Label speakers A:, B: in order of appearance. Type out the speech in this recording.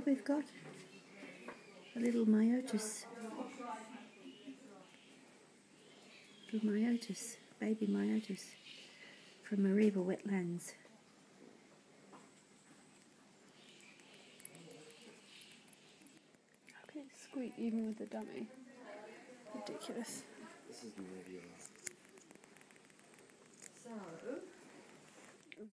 A: what we've got? A little myotis. Little myotis, baby myotis from Mareeba wetlands.
B: Okay, squeak even with the dummy. Ridiculous.
C: This is Maria.
D: So,